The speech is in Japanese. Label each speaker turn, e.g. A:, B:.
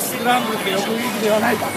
A: スクランブルって横切ではないかと。